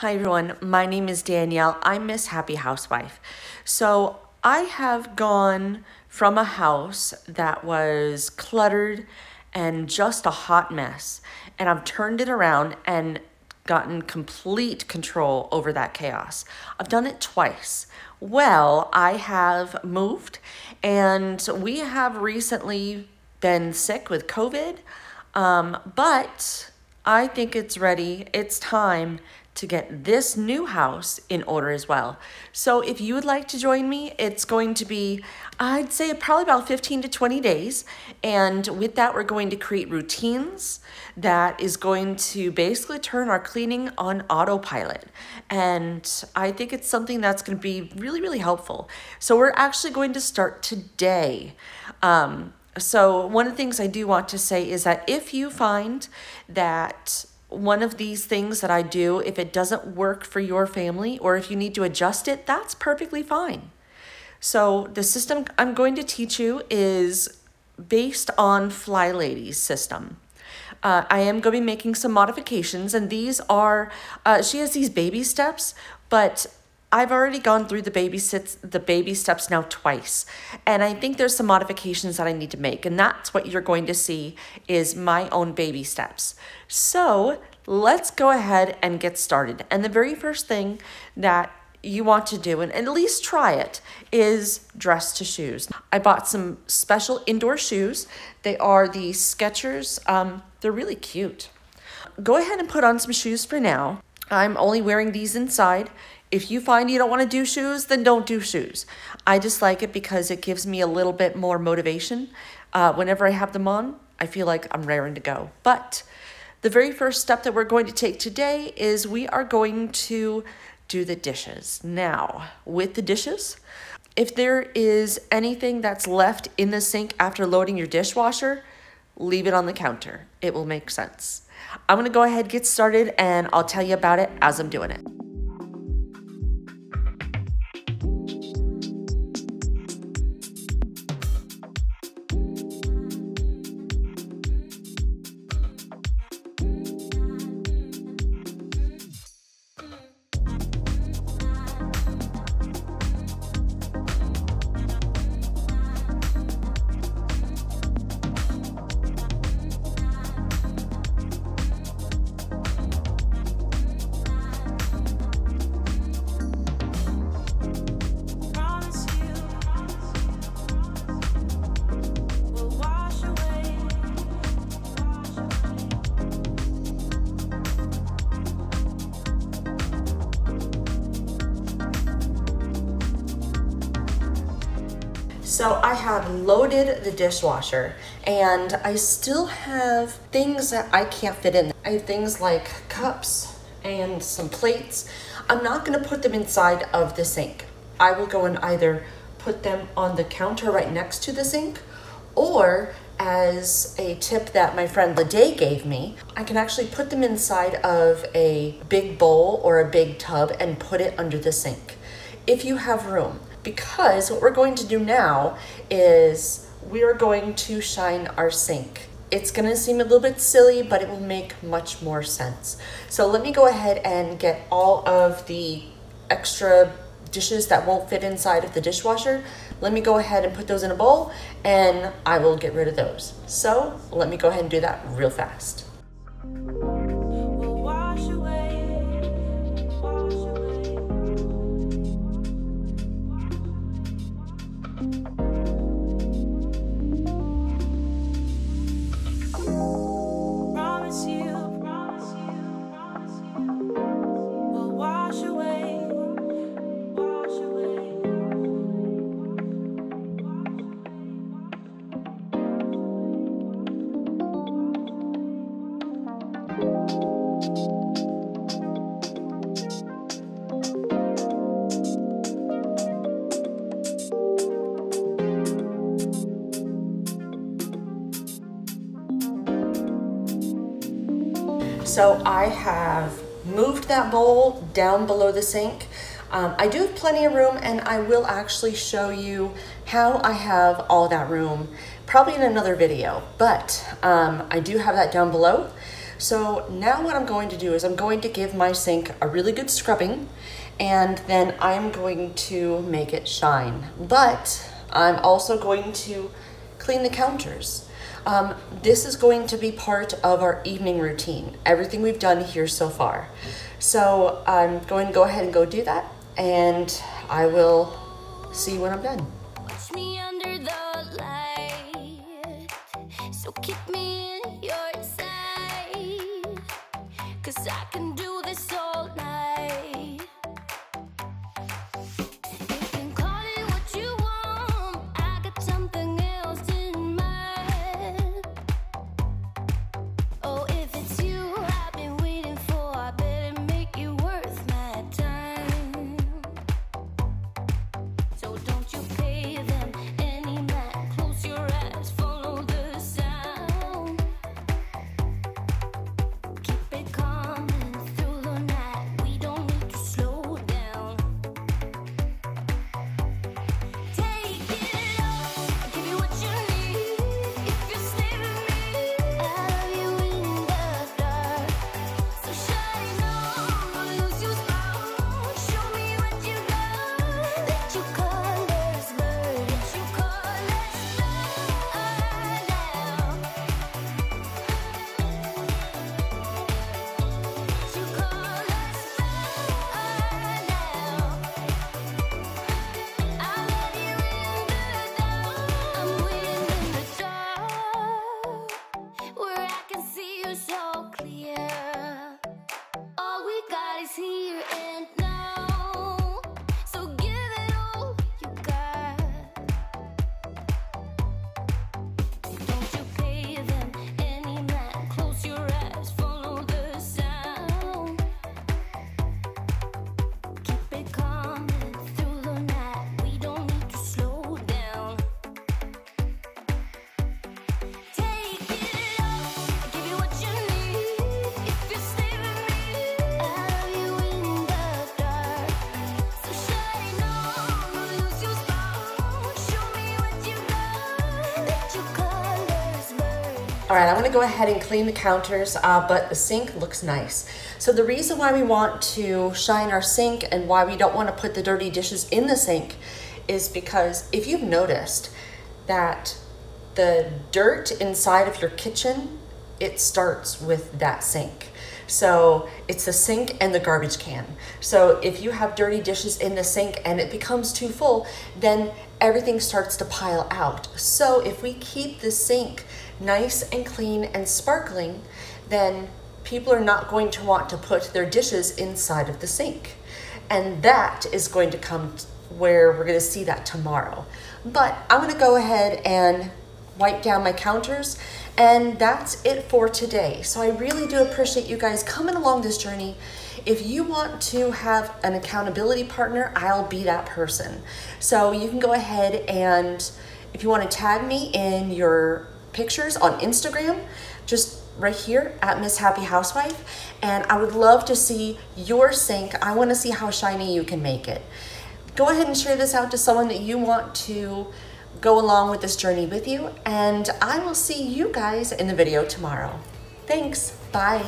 Hi everyone, my name is Danielle. I'm Miss Happy Housewife. So I have gone from a house that was cluttered and just a hot mess, and I've turned it around and gotten complete control over that chaos. I've done it twice. Well, I have moved, and we have recently been sick with COVID, um, but I think it's ready. It's time to get this new house in order as well. So if you would like to join me, it's going to be, I'd say probably about 15 to 20 days. And with that, we're going to create routines that is going to basically turn our cleaning on autopilot. And I think it's something that's going to be really, really helpful. So we're actually going to start today. Um, so one of the things I do want to say is that if you find that one of these things that I do, if it doesn't work for your family or if you need to adjust it, that's perfectly fine. So the system I'm going to teach you is based on FlyLady's system. Uh, I am going to be making some modifications and these are, uh, she has these baby steps, but I've already gone through the baby sits the baby steps now twice. And I think there's some modifications that I need to make. And that's what you're going to see is my own baby steps. So let's go ahead and get started. And the very first thing that you want to do, and at least try it, is dress to shoes. I bought some special indoor shoes. They are the Skechers. Um, they're really cute. Go ahead and put on some shoes for now. I'm only wearing these inside. If you find you don't want to do shoes, then don't do shoes. I just like it because it gives me a little bit more motivation. Uh, whenever I have them on, I feel like I'm raring to go. But the very first step that we're going to take today is we are going to do the dishes. Now, with the dishes, if there is anything that's left in the sink after loading your dishwasher, leave it on the counter. It will make sense. I'm gonna go ahead get started and I'll tell you about it as I'm doing it. So I have loaded the dishwasher and I still have things that I can't fit in. I have things like cups and some plates. I'm not gonna put them inside of the sink. I will go and either put them on the counter right next to the sink or as a tip that my friend Lede gave me, I can actually put them inside of a big bowl or a big tub and put it under the sink if you have room because what we're going to do now is we're going to shine our sink. It's gonna seem a little bit silly, but it will make much more sense. So let me go ahead and get all of the extra dishes that won't fit inside of the dishwasher. Let me go ahead and put those in a bowl and I will get rid of those. So let me go ahead and do that real fast. So I have moved that bowl down below the sink. Um, I do have plenty of room and I will actually show you how I have all that room probably in another video, but um, I do have that down below. So now what I'm going to do is I'm going to give my sink a really good scrubbing and then I'm going to make it shine. But I'm also going to clean the counters. Um, this is going to be part of our evening routine, everything we've done here so far. So I'm going to go ahead and go do that and I will see you when I'm done. All right, I'm gonna go ahead and clean the counters, uh, but the sink looks nice. So the reason why we want to shine our sink and why we don't wanna put the dirty dishes in the sink is because if you've noticed that the dirt inside of your kitchen, it starts with that sink. So it's the sink and the garbage can. So if you have dirty dishes in the sink and it becomes too full, then everything starts to pile out. So if we keep the sink nice and clean and sparkling, then people are not going to want to put their dishes inside of the sink. And that is going to come where we're gonna see that tomorrow. But I'm gonna go ahead and wipe down my counters and that's it for today. So I really do appreciate you guys coming along this journey. If you want to have an accountability partner, I'll be that person. So you can go ahead and if you want to tag me in your pictures on Instagram, just right here at Miss Happy Housewife. And I would love to see your sink. I want to see how shiny you can make it. Go ahead and share this out to someone that you want to go along with this journey with you. And I will see you guys in the video tomorrow. Thanks. Bye.